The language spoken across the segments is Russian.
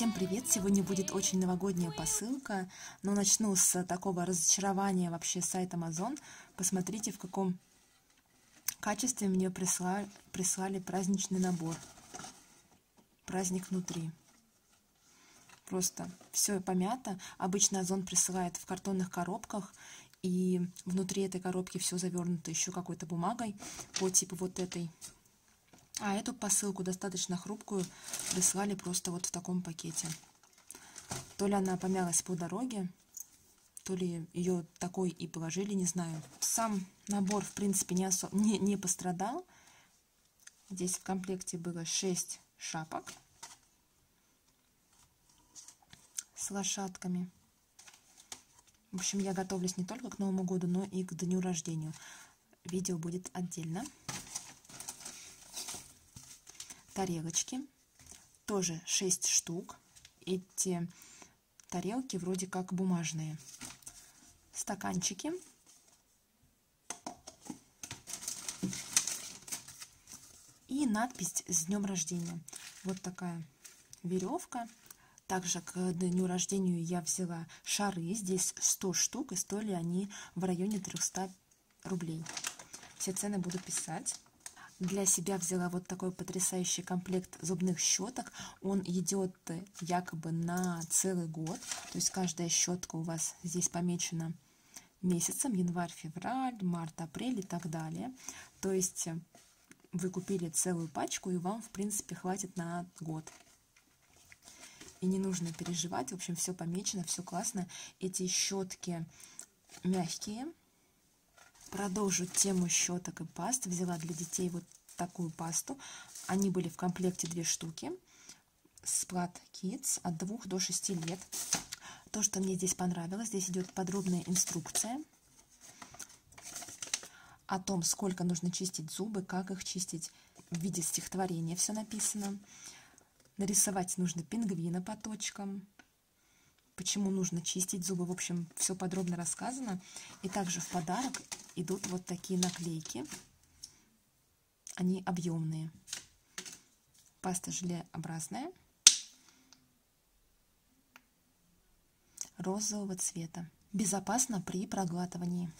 Всем привет! Сегодня будет очень новогодняя посылка, но начну с такого разочарования вообще сайт Amazon. Посмотрите, в каком качестве мне прислали, прислали праздничный набор. Праздник внутри. Просто все помято. Обычно Озон присылает в картонных коробках, и внутри этой коробки все завернуто еще какой-то бумагой по типу вот этой. А эту посылку, достаточно хрупкую, прислали просто вот в таком пакете. То ли она помялась по дороге, то ли ее такой и положили, не знаю. Сам набор, в принципе, не, осо... не, не пострадал. Здесь в комплекте было 6 шапок с лошадками. В общем, я готовлюсь не только к Новому году, но и к дню рождения. Видео будет отдельно тарелочки, тоже 6 штук. Эти тарелки вроде как бумажные. Стаканчики. И надпись «С днем рождения». Вот такая веревка. Также к дню рождения я взяла шары. Здесь 100 штук, и стоили они в районе 300 рублей. Все цены буду писать. Для себя взяла вот такой потрясающий комплект зубных щеток. Он идет якобы на целый год. То есть каждая щетка у вас здесь помечена месяцем. Январь, февраль, март, апрель и так далее. То есть вы купили целую пачку и вам в принципе хватит на год. И не нужно переживать. В общем, все помечено, все классно. Эти щетки мягкие Продолжу тему щеток и паст. Взяла для детей вот такую пасту. Они были в комплекте две штуки. Splat Kids от 2 до 6 лет. То, что мне здесь понравилось, здесь идет подробная инструкция о том, сколько нужно чистить зубы, как их чистить. В виде стихотворения все написано. Нарисовать нужно пингвина по точкам, почему нужно чистить зубы. В общем, все подробно рассказано. И также в подарок идут вот такие наклейки. Они объемные. Паста желеобразная. розового цвета. Безопасно при проглатывании.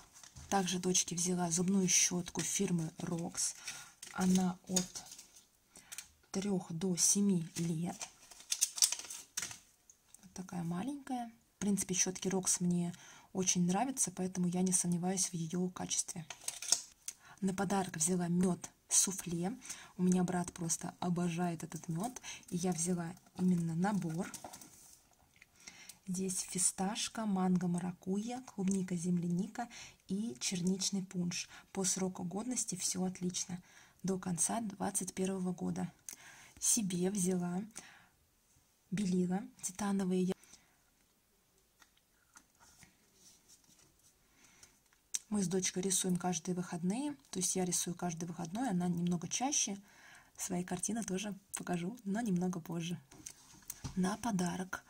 Также дочке взяла зубную щетку фирмы Rox. Она от 3 до 7 лет такая маленькая. В принципе, щетки Rox мне очень нравятся, поэтому я не сомневаюсь в ее качестве. На подарок взяла мед суфле. У меня брат просто обожает этот мед. И я взяла именно набор. Здесь фисташка, манго, маракуйя, клубника, земляника и черничный пунш. По сроку годности все отлично. До конца 2021 года. Себе взяла белила титановые. Мы с дочкой рисуем каждые выходные, то есть я рисую каждый выходной, она немного чаще. Свои картины тоже покажу, но немного позже. На подарок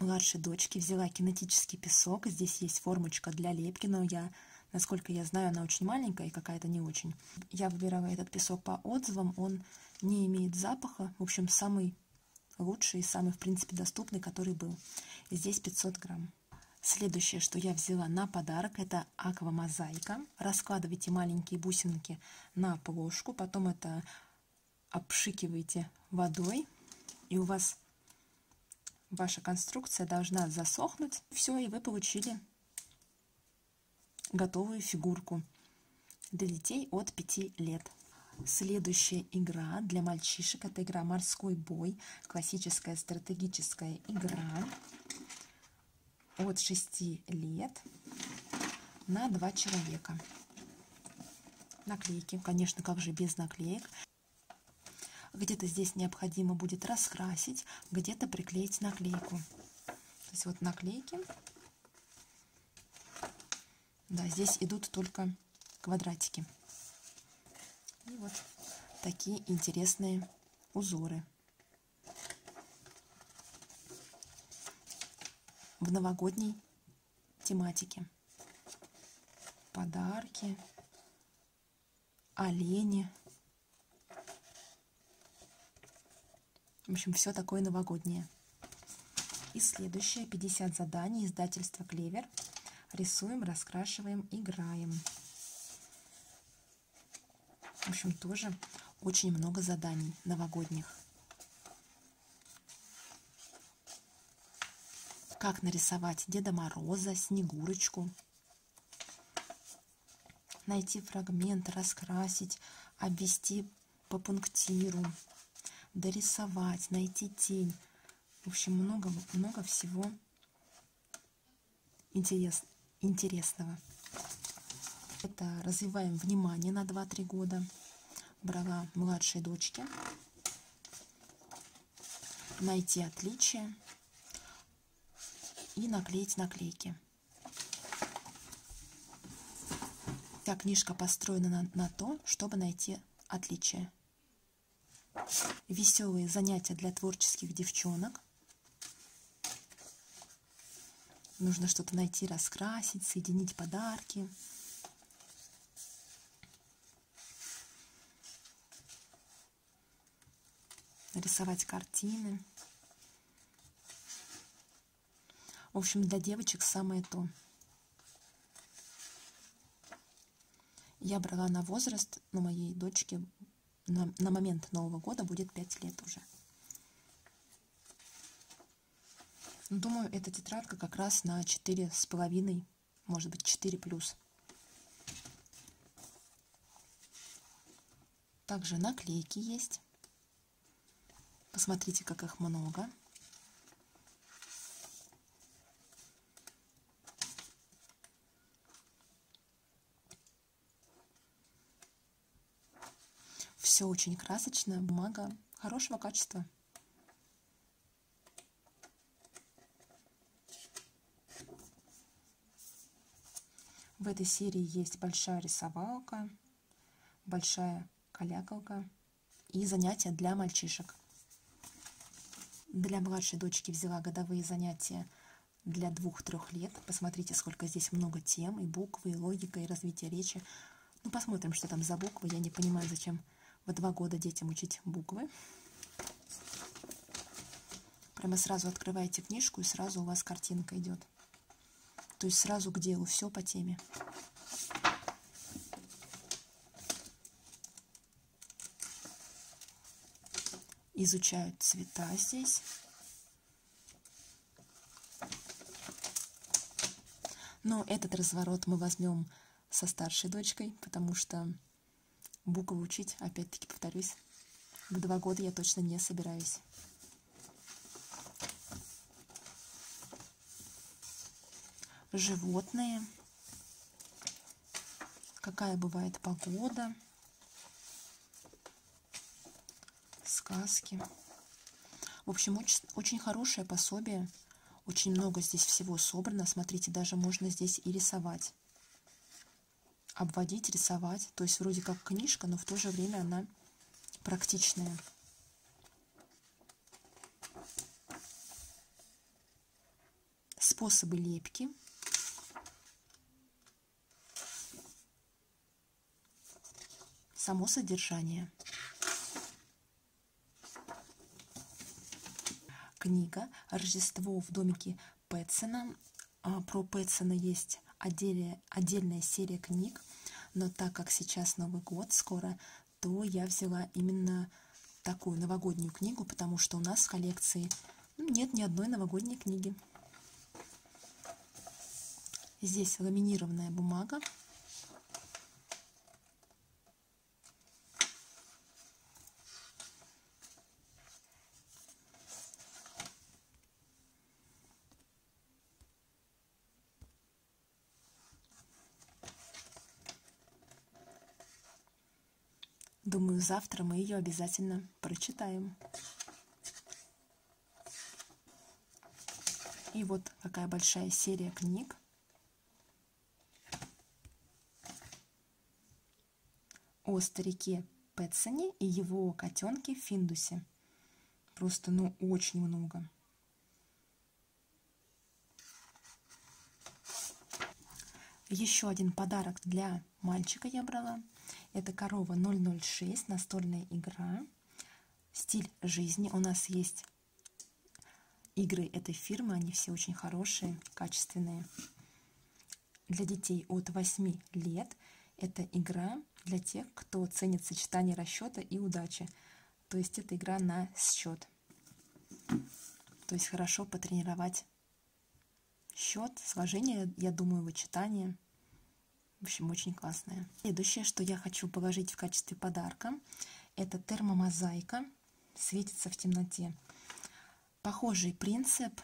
младшей дочке взяла кинетический песок. Здесь есть формочка для лепки, но я, насколько я знаю, она очень маленькая и какая-то не очень. Я выбирала этот песок по отзывам, он не имеет запаха. В общем, самый лучший и самый, в принципе, доступный, который был. Здесь 500 грамм. Следующее, что я взяла на подарок, это аквамозаика. Раскладывайте маленькие бусинки на плошку, потом это обшикиваете водой, и у вас ваша конструкция должна засохнуть. Все, и вы получили готовую фигурку для детей от 5 лет. Следующая игра для мальчишек – это игра «Морской бой», классическая стратегическая игра от 6 лет на 2 человека. Наклейки, конечно, как же без наклеек. Где-то здесь необходимо будет раскрасить, где-то приклеить наклейку. То есть вот наклейки. Да, здесь идут только квадратики. И вот такие интересные узоры. В новогодней тематике. Подарки, олени. В общем, все такое новогоднее. И следующее 50 заданий издательства Клевер. Рисуем, раскрашиваем, играем. В общем, тоже очень много заданий новогодних. Как нарисовать Деда Мороза, Снегурочку. Найти фрагмент, раскрасить, обвести по пунктиру, дорисовать, найти тень. В общем, много-много всего интерес, интересного. Это развиваем внимание на 2-3 года. Брала младшей дочке. Найти отличия и наклеить наклейки. Вся книжка построена на, на то, чтобы найти отличия. Веселые занятия для творческих девчонок. Нужно что-то найти, раскрасить, соединить подарки. Нарисовать картины. В общем, для девочек самое то. Я брала на возраст, но моей дочке на, на момент Нового года будет 5 лет уже. Думаю, эта тетрадка как раз на 4,5, может быть 4 плюс. Также наклейки есть. Посмотрите, как их много. Все очень красочно, бумага хорошего качества. В этой серии есть большая рисовалка, большая калякалка и занятия для мальчишек. Для младшей дочки взяла годовые занятия для двух-трех лет. Посмотрите, сколько здесь много тем, и буквы, и логика, и развитие речи. Ну, посмотрим, что там за буквы. Я не понимаю, зачем в два года детям учить буквы. Прямо сразу открываете книжку, и сразу у вас картинка идет. То есть сразу к делу, все по теме. Изучают цвета здесь. Но этот разворот мы возьмем со старшей дочкой, потому что буквы учить, опять-таки повторюсь, в два года я точно не собираюсь. Животные. Какая бывает погода. Сказки. В общем, очень, очень хорошее пособие. Очень много здесь всего собрано. Смотрите, даже можно здесь и рисовать обводить, рисовать. То есть вроде как книжка, но в то же время она практичная. Способы лепки. Само содержание. Книга «Рождество в домике Пэтсона». А, про Пэтсона есть отдельная, серия книг, но так как сейчас Новый год скоро, то я взяла именно такую новогоднюю книгу, потому что у нас в коллекции ну, нет ни одной новогодней книги. Здесь ламинированная бумага. Думаю, завтра мы ее обязательно прочитаем. И вот какая большая серия книг. О старике Пэтсоне и его котенке Финдусе. Просто, ну, очень много. Еще один подарок для мальчика я брала. Это корова 006, настольная игра. Стиль жизни. У нас есть игры этой фирмы, они все очень хорошие, качественные. Для детей от 8 лет это игра для тех, кто ценит сочетание расчета и удачи. То есть это игра на счет. То есть хорошо потренировать счет, сложение, я думаю, вычитание. В общем, очень классная. Следующее, что я хочу положить в качестве подарка, это термомозаика. Светится в темноте. Похожий принцип.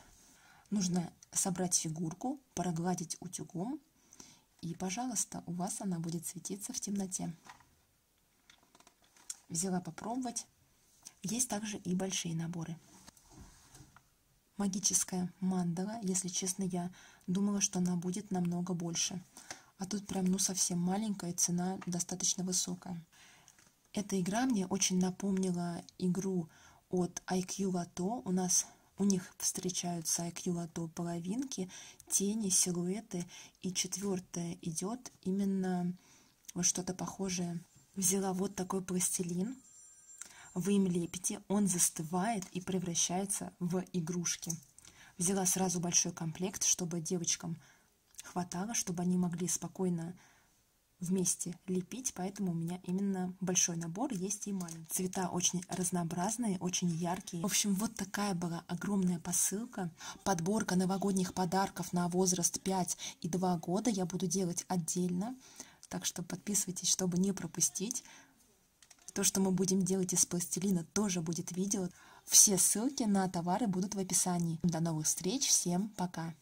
Нужно собрать фигурку, прогладить утюгом, и, пожалуйста, у вас она будет светиться в темноте. Взяла попробовать. Есть также и большие наборы. Магическая мандала. Если честно, я думала, что она будет намного больше. А тут прям ну совсем маленькая, цена достаточно высокая. Эта игра мне очень напомнила игру от IQ Lotto. У нас у них встречаются IQ Lotto половинки, тени, силуэты. И четвертое идет именно вот что-то похожее. Взяла вот такой пластилин. Вы им лепите, он застывает и превращается в игрушки. Взяла сразу большой комплект, чтобы девочкам хватало, чтобы они могли спокойно вместе лепить, поэтому у меня именно большой набор есть и маленький. Цвета очень разнообразные, очень яркие. В общем, вот такая была огромная посылка. Подборка новогодних подарков на возраст 5 и 2 года я буду делать отдельно, так что подписывайтесь, чтобы не пропустить. То, что мы будем делать из пластилина, тоже будет видео. Все ссылки на товары будут в описании. До новых встреч, всем пока!